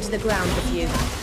into the ground with you.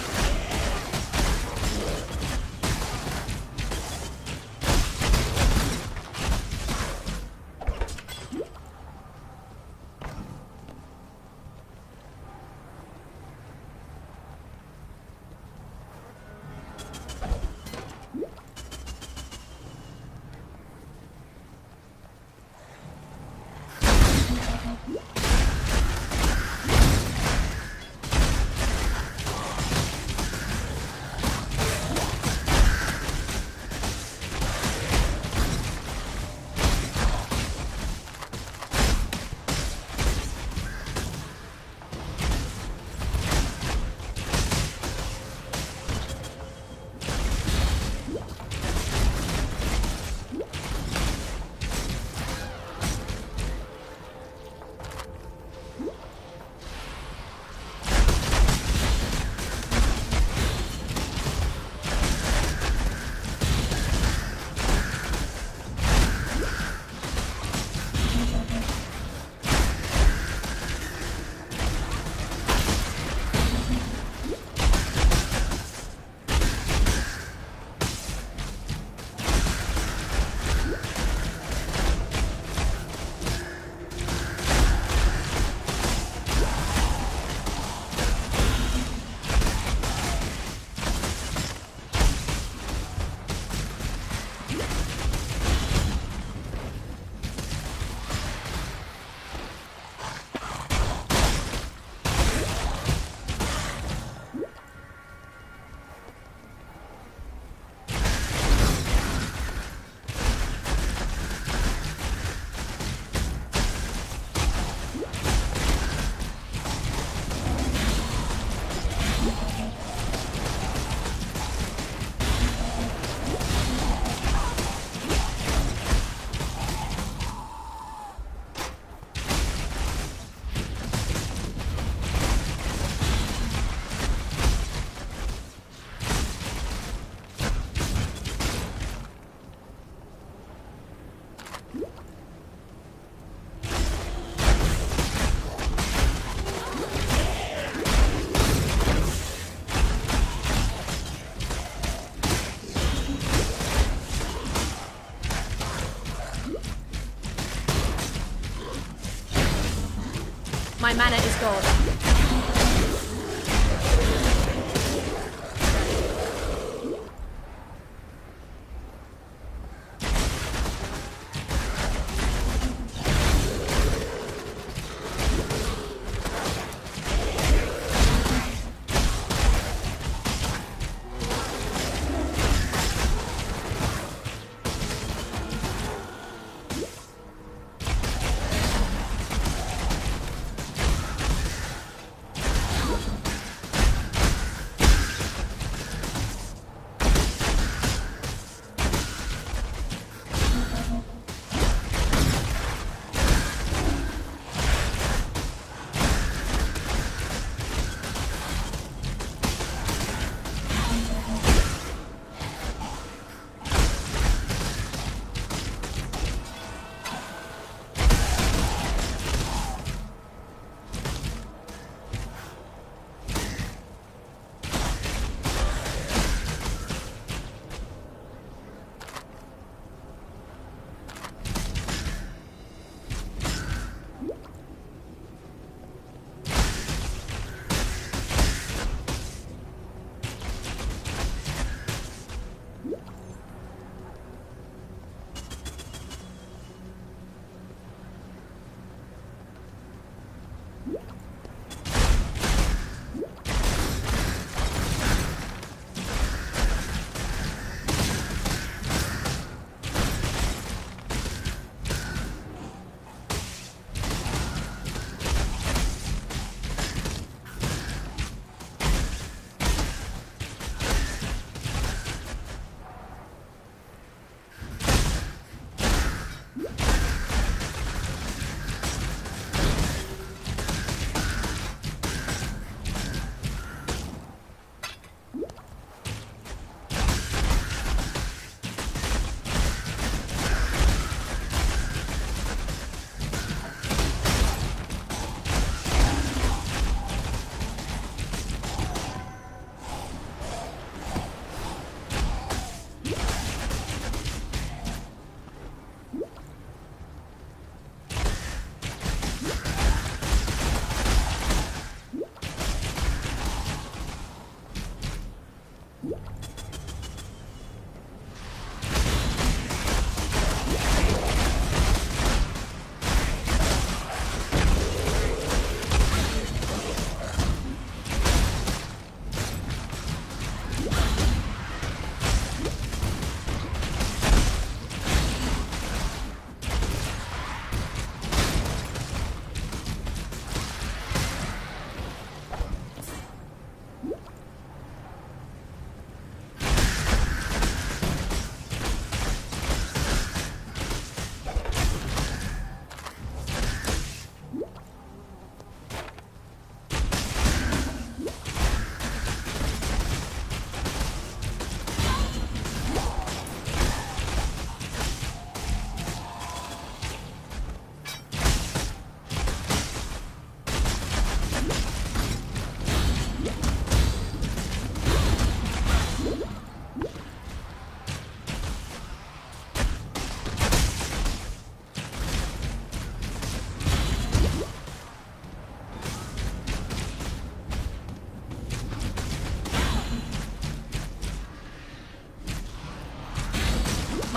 Mana is gone.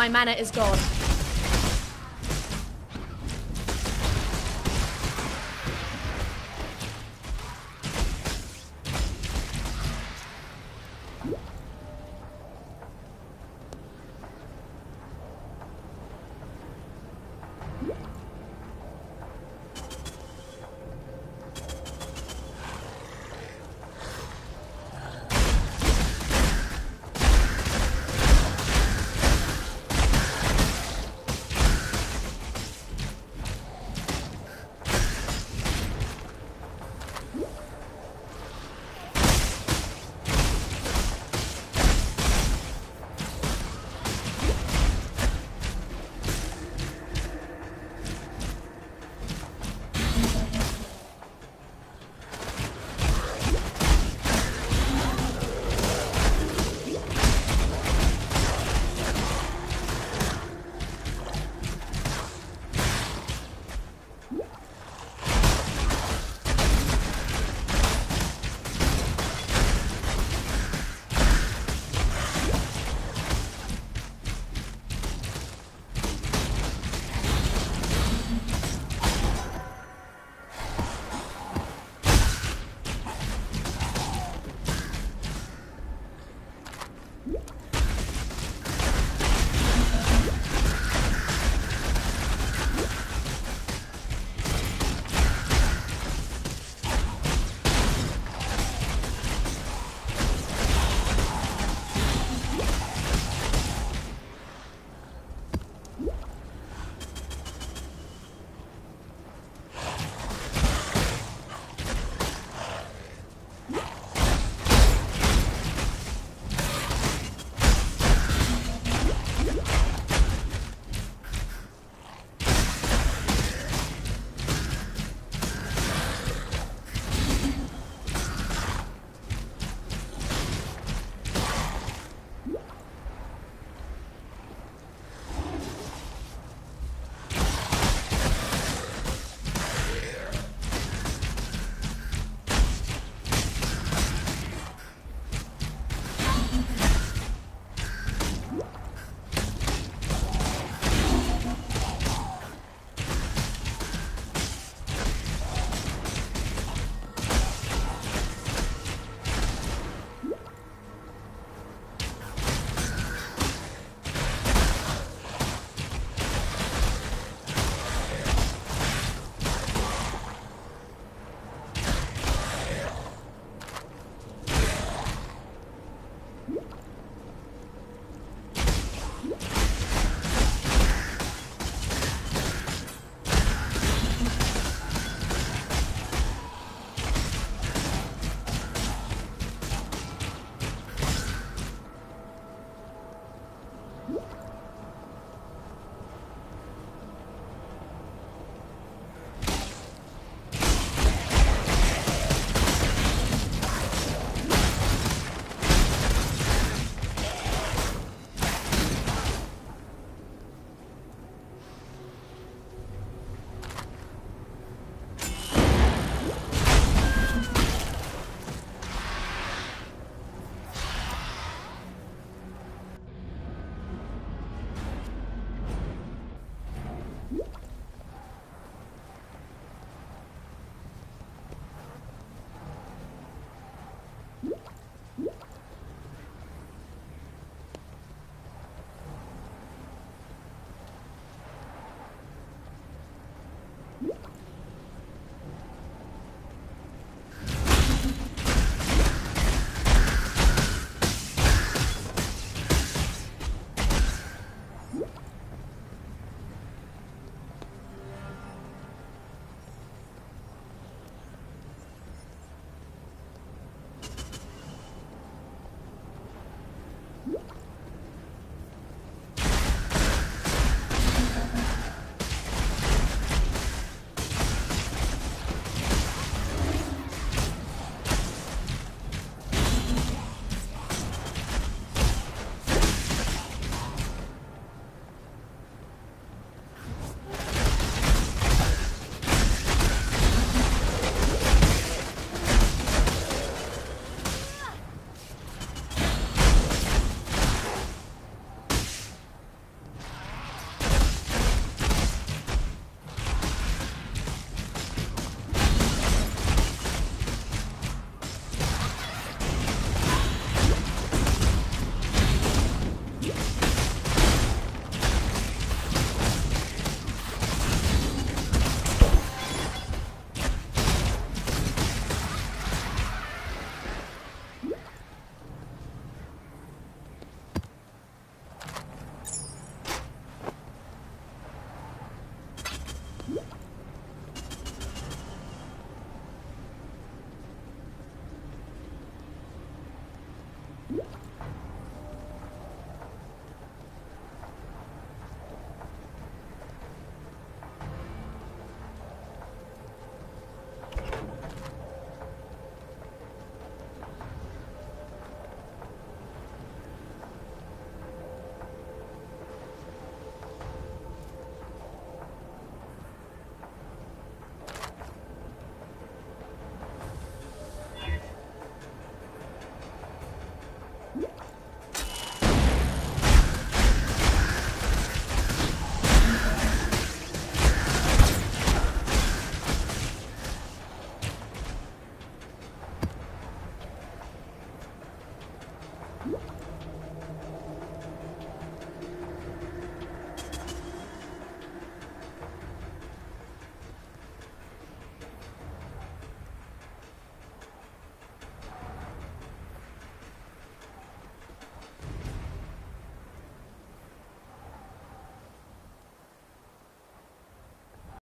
My mana is gone.